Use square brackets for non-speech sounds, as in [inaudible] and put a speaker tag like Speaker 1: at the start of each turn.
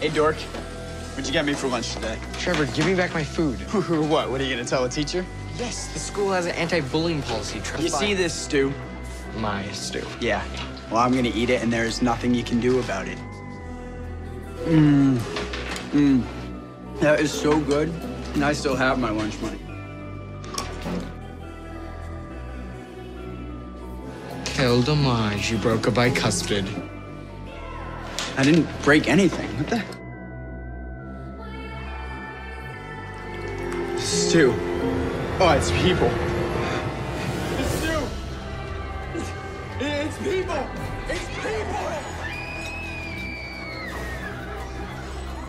Speaker 1: Hey, dork. What'd you get me for lunch today?
Speaker 2: Trevor, give me back my food. [laughs]
Speaker 1: what? What are you gonna tell a teacher?
Speaker 2: yes, the school has an anti-bullying policy. Trevor.
Speaker 1: You see this stew?
Speaker 2: My stew.
Speaker 1: Yeah. Well, I'm gonna eat it, and there's nothing you can do about it. Mmm. Mmm. That is so good, and I still have my lunch money.
Speaker 2: Killed a Maj, you broke a bicuspid.
Speaker 1: I didn't break anything. What the? Stu. Oh, it's people. It's Stu. It's, it's people. It's people.